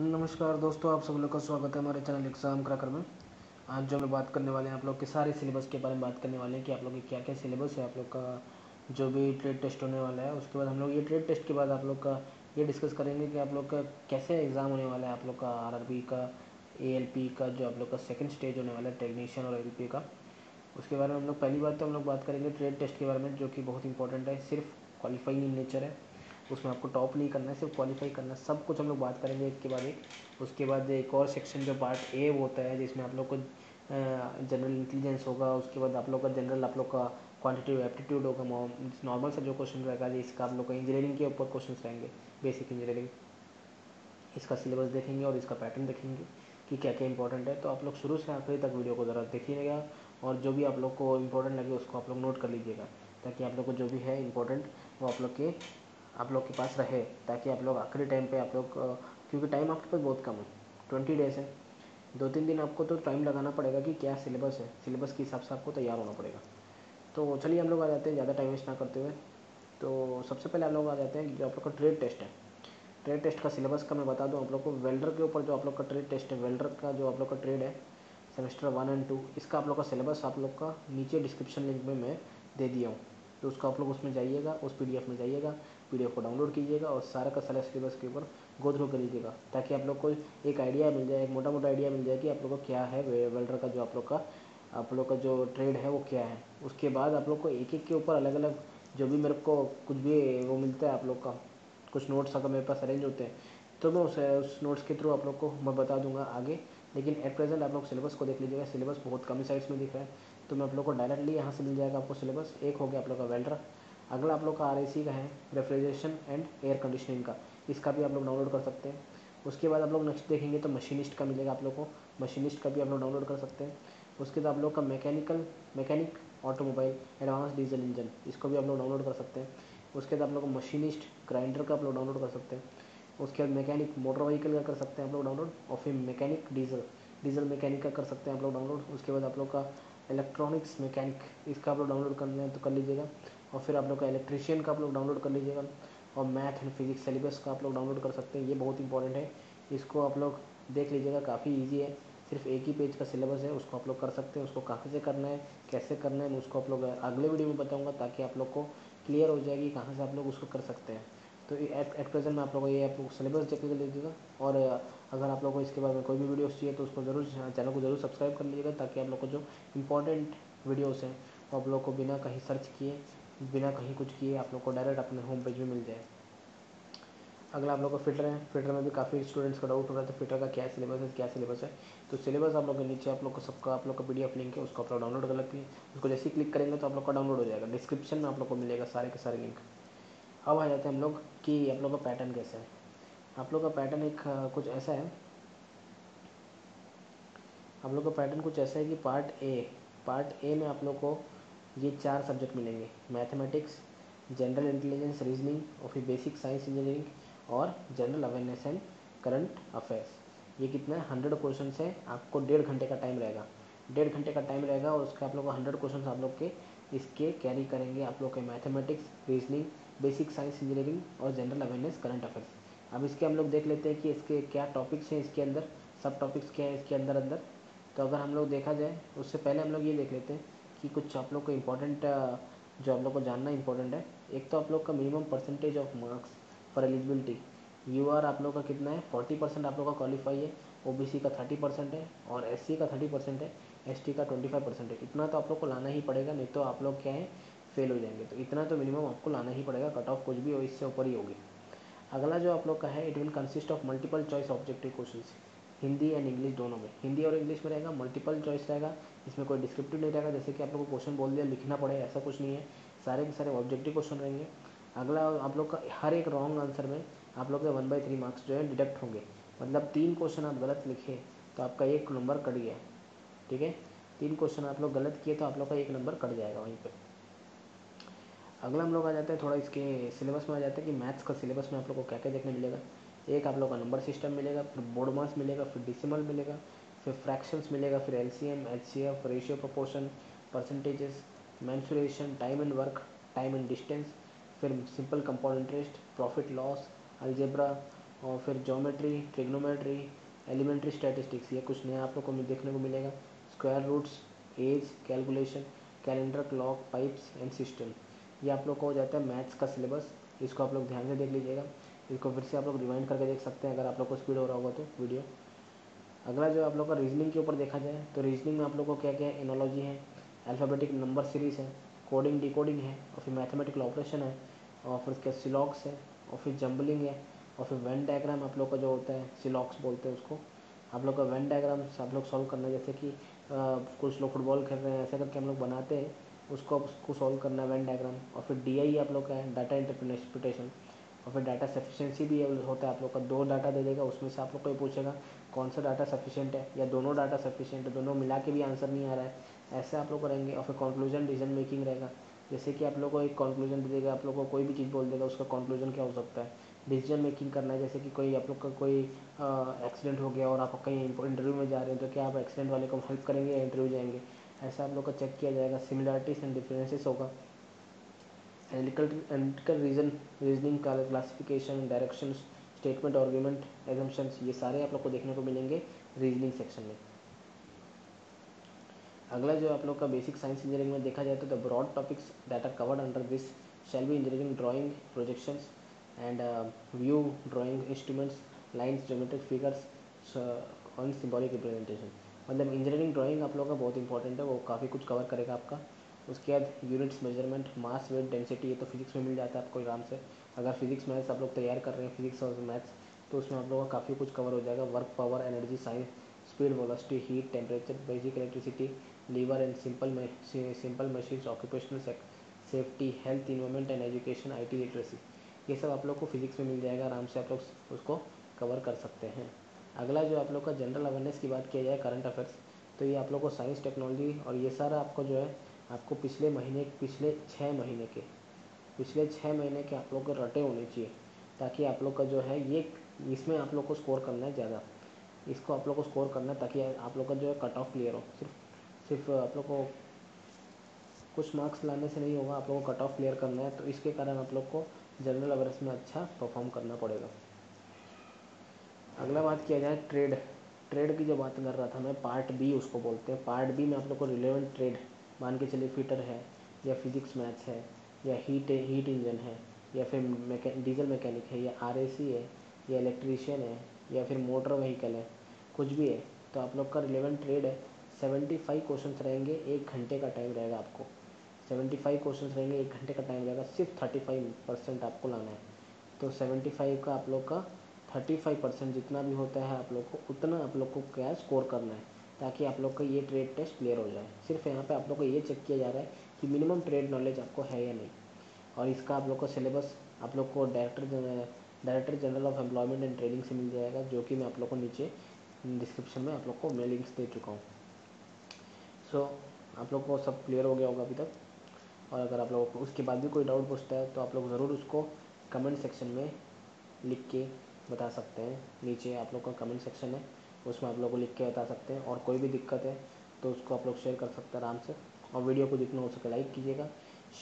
नमस्कार दोस्तों, आप सब लोग का स्वागत है हमारे चैनल एग्ज़ाम क्रैकर में। आज जो हम लोग बात करने वाले हैं, आप लोग के सारे सिलेबस के बारे में बात करने वाले हैं कि आप लोग के क्या क्या सिलेबस है, आप लोग का जो भी ट्रेड टेस्ट होने वाला है, उसके बाद हम लोग ये ट्रेड टेस्ट के बाद आप लोग का ये डिस्कस करेंगे कि आप लोग का कैसे एग्ज़ाम होने वाला है, आप लोग का आरआरबी का एएलपी का, जो आप लोग का सेकेंड स्टेज होने वाला है टेक्नीशियन और एल का। उसके बारे में हम लोग पहली बात तो हम लोग बात करेंगे ट्रेड टेस्ट के बारे में, जो कि बहुत इंपॉर्टेंट है, सिर्फ़ क्वालिफाइंग इन नेचर है। उसमें आपको टॉप नहीं करना है, सिर्फ़ क्वालिफाई करना है। सब कुछ हम लोग बात करेंगे एक के बाद एक। उसके बाद एक और सेक्शन जो पार्ट ए होता है, जिसमें आप लोग को जनरल इंटेलिजेंस होगा, उसके बाद आप लोग का जनरल आप लोग का क्वान्टिटिव एप्टीट्यूड होगा नॉर्मल सा जो क्वेश्चन रहेगा, जिसका आप लोग का इंजीनियरिंग के ऊपर क्वेश्चन रहेंगे बेसिक इंजीनियरिंग इसका सिलेबस देखेंगे और इसका पैटर्न देखेंगे कि क्या क्या इंपॉर्टेंट है। तो आप लोग शुरू से आखिरी तक वीडियो को ज़रा देखिएगा और जो भी आप लोग को इम्पोर्टेंट लगे, उसको आप लोग नोट कर लीजिएगा, ताकि आप लोग को जो भी है इम्पोर्टेंट वो आप लोग के आप लोग के पास रहे ताकि आप लोग आखिरी टाइम पे आप लोग क्योंकि टाइम आपके पास बहुत कम है ट्वेंटी डेज़ है दो तीन दिन आपको तो टाइम लगाना पड़ेगा कि क्या सिलेबस है सिलेबस के हिसाब से आपको तैयार होना पड़ेगा तो चलिए हम लोग आ जाते हैं ज़्यादा टाइम वेस्ट ना करते हुए तो सबसे पहले आप लोग आ जाते हैं जो आप लोग का ट्रेड टेस्ट है ट्रेड टेस्ट का सिलेबस का मैं बता दूँ आप लोग को वेल्डर के ऊपर जो आप लोग का ट्रेड टेस्ट है वेल्डर का जो आप लोग का ट्रेड है सेमेस्टर वन एंड टू इसका आप लोग का सिलेबस आप लोग का नीचे डिस्क्रिप्शन लिंक में मैं दे दिया हूँ तो उसका आप लोग उसमें जाइएगा उस पीडीएफ में जाइएगा पीडीएफ को डाउनलोड कीजिएगा और सारा का सारा सिलेबस के ऊपर गो थ्रू कर लीजिएगा ताकि आप लोग को एक आइडिया मिल जाए एक मोटा मोटा आइडिया मिल जाए कि आप लोग को क्या है वेल्डर का जो आप लोग का आप लोग का जो ट्रेड है वो क्या है उसके बाद आप लोग को एक एक के ऊपर अलग अलग जो भी मेरे को कुछ भी वो मिलता है आप लोग का कुछ नोट्स अगर मेरे पास अरेंज होते हैं तो मैं उस उस नोट्स के थ्रू आप लोग को मैं बता दूँगा आगे लेकिन एट प्रेजेंट आप लोग सिलेबस को देख लीजिएगा सिलेबस बहुत कम साइड्स में दिख रहा है तो मैं आप लोग को डायरेक्टली यहाँ से मिल जाएगा आपको सिलेबस एक हो गया आप लोग का वेल्डर अगला आप लोग का आर का है रेफ्रिजरेशन एंड एयर कंडीशनिंग का इसका भी आप लोग डाउनलोड कर सकते हैं उसके बाद आप लोग नेक्स्ट देखेंगे तो मशीनिस्ट का मिलेगा आप लोग को मशीनिस्ट का भी आप लोग डाउनलोड कर सकते हैं उसके बाद आप लोग का mechanical mechanic automobile advance diesel engine इसको भी आप लोग डाउनलोड कर सकते हैं उसके बाद आप लोग मशीनिस्ट ग्राइंडर का आप लोग डाउनलोड कर सकते हैं उसके बाद मैकेनिक मोटर व्हीकल का कर सकते हैं आप लोग डाउनलोड और फिर मैकेनिक डीजल डीजल मैकेनिक का कर सकते हैं आप लोग डाउनलोड उसके बाद आप लोग का इलेक्ट्रॉनिक्स मैकेनिक इसका आप लोग डाउनलोड करना है तो कर लीजिएगा और फिर आप लोग का इलेक्ट्रीशियन का आप लोग डाउनलोड कर लीजिएगा और मैथ एंड फिजिक्स सिलेबस का आप लोग डाउनलोड कर सकते हैं ये बहुत इंपॉर्टेंट है इसको आप लोग देख लीजिएगा काफ़ी ईजी है सिर्फ़ एक ही पेज का सिलेबस है उसको आप लोग कर सकते हैं उसको कहाँ से करना है कैसे करना है मैं उसको आप लोग अगले वीडियो में बताऊँगा ताकि आप लोग को क्लियर हो जाएगी कहाँ से आप लोग उसको कर सकते हैं तो एट एट प्रेजेंट मैं आप लोग ये आप लोग सिलेबस चेक कर लीजिएगा और अगर आप लोग को इसके बारे में कोई भी वीडियोस चाहिए तो उसको ज़रूर चैनल को ज़रूर सब्सक्राइब कर लीजिएगा ताकि आप लोग को जो इंपॉर्टेंट वीडियोस हैं वो आप लोग को बिना कहीं सर्च किए बिना कहीं कुछ किए आप लोग को डायरेक्ट अपने होम पेज में मिल जाए अगला आप लोग का फ़िल्टर है फ़िल्टर में भी काफ़ी स्टूडेंट्स का डाउट हो रहा है तो फ़िल्टर का क्या सिलेबस है क्या सिलेबस है तो सिलेबस आप लोग के नीचे आप लोग को सबका आप लोग का पीडीएफ लिंक है उसको आप लोग डाउनलोड कर लगती है उसको जैसे ही क्लिक करेंगे तो आप लोग का डाउनलोड हो जाएगा डिस्क्रिप्शन में आप लोग को मिलेगा सारे के सारे लिंक अब आ जाते हैं हम लोग कि आप लोग का पैटर्न कैसा है आप लोग का पैटर्न एक कुछ ऐसा है आप लोग का पैटर्न कुछ ऐसा है कि पार्ट ए पार्ट ए में आप लोग को ये चार सब्जेक्ट मिलेंगे. मैथमेटिक्स जनरल इंटेलिजेंस रीजनिंग और फिर बेसिक साइंस इंजीनियरिंग और general awareness and current affairs ये कितना हंड्रेड क्वेश्चन है. आपको डेढ़ घंटे का टाइम रहेगा. डेढ़ घंटे का टाइम रहेगा और उसके आप लोग को हंड्रेड क्वेश्चन आप लोग के इसके कैरी करेंगे आप लोग के mathematics reasoning basic science engineering और जनरल अवेयरनेस करंट अफेयर्स अब इसके हम लोग देख लेते हैं कि इसके क्या टॉपिक्स हैं इसके अंदर. सब टॉपिक्स क्या हैं इसके अंदर अंदर तो अगर हम लोग देखा जाए, उससे पहले हम लोग ये देख लेते हैं कि कुछ आप लोग को इम्पोर्टेंट जो आप लोग को जानना इम्पोर्टेंट है, एक तो आप लोग का minimum percentage of marks for eligibility U R आप लोग का कितना है? फोर्टी परसेंट आप लोग का क्वालिफाई है ओ बी सी का थर्टी परसेंट है और एस सी का थर्टी परसेंट है एस टी का ट्वेंटी फाइव परसेंट है. इतना तो आप लोग को लाना ही पड़ेगा, नहीं तो आप लोग क्या है फेल हो जाएँगे. तो इतना तो मिनिमम आपको लाना ही पड़ेगा कट ऑफ़ कुछ भी हो, इससे ऊपर ही होगी. अगला जो आप लोग का है it will consist of multiple choice objective question Hindi and English दोनों में। हिंदी और इंग्लिश में रहेगा मल्टीपल चॉइस रहेगा, इसमें कोई डिस्क्रिप्टिव नहीं रहेगा, जैसे कि आप लोग को क्वेश्चन बोल दिया, लिखना पड़े ऐसा कुछ नहीं है। सारे के सारे ऑब्जेक्टिव क्वेश्चन रहेंगे। अगला, आप लोग का हर एक रॉन्ग आंसर में आप लोग के वन बाई थ्री मार्क्स जो है डिडक्ट होंगे। मतलब तीन क्वेश्चन आप गलत लिखे तो आपका एक नंबर कट गया। ठीक है? तीन क्वेश्चन आप लोग गलत किए तो आप लोग का एक नंबर कट जाएगा वहीं पर अगला हम लोग आ जाते हैं, थोड़ा इसके सिलेबस में आ जाते हैं कि मैथ्स का सिलेबस में आप लोग को क्या क्या देखने मिलेगा। एक आप लोग का नंबर सिस्टम मिलेगा, फिर बोर्ड मास मिलेगा, फिर डिसिमल मिलेगा, फिर फ्रैक्शंस मिलेगा, फिर L C M H C F ratio proportion percentages mensuration time and work time and distance फिर simple compound interest profit loss algebra और फिर जोमेट्री ट्रिग्नोमेट्री एलिमेंट्री स्टैटिस्टिक्स ये कुछ नया आप लोग को देखने को मिलेगा। Square roots age calculation calendar clock pipes and cistern ये आप लोग को हो जाता है मैथ्स का सिलेबस इसको आप लोग ध्यान से देख लीजिएगा। इसको फिर से आप लोग रिवाइंड करके देख सकते हैं, अगर आप लोग को स्पीड हो रहा होगा तो वीडियो अगला जो आप लोग का रीजनिंग के ऊपर देखा जाए तो रीजनिंग में आप लोग को क्या क्या एनोलॉजी है? अल्फ़ाबेटिक नंबर सीरीज़ है कोडिंग डिकोडिंग है, और फिर मैथमेटिकल ऑपरेशन है, और फिर उसके सिलॉक्स है, और फिर जम्बलिंग है, और फिर वेन डायग्राम आप लोग का जो होता है सिलॉक्स बोलते हैं उसको। आप लोग का वेन डायग्राम आप लोग सॉल्व करना, जैसे कि कुछ लोग फुटबॉल खेल रहे हैं, ऐसा करके हम लोग बनाते हैं, उसको उसको सॉल्व करना है वेन डायग्राम और फिर डी आई आप लोग का है डाटा इंटरप्रिटेशन और फिर डाटा सफिशेंसी भी होता है, आप लोग का दो डाटा दे देगा, उसमें से आप लोग को ये पूछेगा, कौन सा डाटा सफिशिएंट है? या दोनों डाटा सफिशिएंट है? दोनों मिला के भी आंसर नहीं आ रहा है। ऐसे आप लोग को रहेंगे और फिर कंक्लूजन डिसीज़न मेकिंग रहेगा। जैसे कि आप लोग को एक कंक्लूजन दे देगा, आप लोग को कोई भी चीज़ बोल देगा, उसका कंक्लूजन क्या हो सकता है? डिसीज़न मेकिंग करना है, जैसे कि कोई आप लोग का कोई एक्सीडेंट हो गया और आप कहीं इंटरव्यू में जा रहे हैं तो क्या आप एक्सीडेंट वाले को हेल्प करेंगे या इंटरव्यू जाएँगे? ऐसा आप लोग का चेक किया जाएगा। सिमिलरिटीज एंड डिफरेंसेस होगा। Analytical analytical reason reasoning classification direction statement argument assumptions ये सारे आप लोग को देखने को मिलेंगे रीजनिंग सेक्शन में। अगला जो आप लोग का बेसिक साइंस इंजीनियरिंग में देखा जाए तो the broad topics that are covered under this shall be engineering drawing projections and view drawing instruments lines geometric figures on symbolic representation मतलब इंजीनियरिंग ड्राइंग आप लोग का बहुत इंपॉर्टेंट है, वो काफ़ी कुछ कवर करेगा आपका। उसके बाद units measurement mass weight density ये तो फिजिक्स में मिल जाता है आपको आराम से। अगर फिजिक्स मैथ्स आप लोग तैयार कर रहे हैं फिजिक्स और मैथ्स तो उसमें आप लोगों का काफ़ी कुछ कवर हो जाएगा। Work power energy science speed velocity heat temperature basic electricity lever and simple simple machines occupational safety health environment and education I T literacy ये सब आप लोग को फिजिक्स में मिल जाएगा, आराम से आप लोग उसको कवर कर सकते हैं। अगला जो आप लोग का जनरल अवेयरनेस की बात किया जाए करंट अफेयर्स तो ये आप लोग को साइंस टेक्नोलॉजी और ये सारा आपको जो है आपको पिछले महीने, पिछले छः महीने के, पिछले छः महीने के आप लोग को रटे होने चाहिए, ताकि आप लोग का जो है ये, इसमें आप लोग को स्कोर करना है ज़्यादा। इसको आप लोग को स्कोर करना है ताकि आप लोग का जो है कट ऑफ़ क्लियर हो। सिर्फ़ सिर्फ़ आप लोग को कुछ मार्क्स लाने से नहीं होगा, आप लोग को कट ऑफ़ क्लियर करना है तो इसके कारण आप लोग को जनरल अवेयरनेस में अच्छा परफॉर्म करना पड़ेगा। अगला बात किया जाए ट्रेड ट्रेड की जो बात कर रहा था मैं पार्ट बी उसको बोलते हैं। पार्ट बी में आप लोग को रिलेवेंट ट्रेड मान के चलिए फिटर है, या फिजिक्स मैथ्स है, या हीट हीट इंजन है, या फिर मैके, डीजल मैकेनिक है, या आरएसी है, या इलेक्ट्रीशियन है, या फिर मोटर व्हीकल है, कुछ भी है तो आप लोग का रिलेवेंट ट्रेड है सेवेंटी फाइव क्वेश्चन रहेंगे, एक घंटे का टाइम रहेगा आपको। सेवेंटी फाइव क्वेश्चन रहेंगे, एक घंटे का टाइम रहेगा, सिर्फ़ थर्टी फाइव परसेंट आपको लाना है। तो सेवेंटी फाइव का आप लोग का थर्टी फाइव परसेंट जितना भी होता है आप लोग को, उतना आप लोग को क्या स्कोर करना है। ताकि आप लोग का ये ट्रेड टेस्ट क्लियर हो जाए सिर्फ़ यहाँ पे आप लोग को ये चेक किया जा रहा है कि मिनिमम ट्रेड नॉलेज आपको है या नहीं और इसका आप लोग का सिलेबस आप लोग को director director general of employment and training से मिल जाएगा जो कि मैं आप लोग को नीचे डिस्क्रिप्शन में आप लोग को मैं लिंक्स दे चुका हूँ सो so, आप लोग को सब क्लियर हो गया होगा अभी तक और अगर आप लोगों को उसके बाद भी कोई डाउट पूछता है तो आप लोग ज़रूर उसको कमेंट सेक्शन में लिख के बता सकते हैं नीचे आप लोग का कमेंट सेक्शन है उसमें आप लोग को लिख के बता सकते हैं और कोई भी दिक्कत है तो उसको आप लोग शेयर कर सकते हैं आराम से और वीडियो को जितना हो सके लाइक कीजिएगा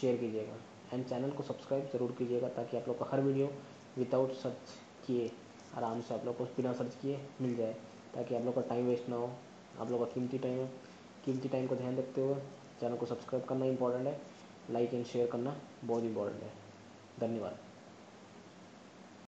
शेयर कीजिएगा एंड चैनल को सब्सक्राइब ज़रूर कीजिएगा ताकि आप लोग का हर वीडियो विदाउट सर्च किए, आराम से आप लोग को बिना सर्च किए मिल जाए ताकि आप लोग का टाइम वेस्ट ना हो। आप लोग का कीमती टाइम कीमती टाइम को ध्यान रखते हुए चैनल को सब्सक्राइब करना इंपॉर्टेंट है लाइक एंड शेयर करना बहुत इंपॉर्टेंट है। धन्यवाद।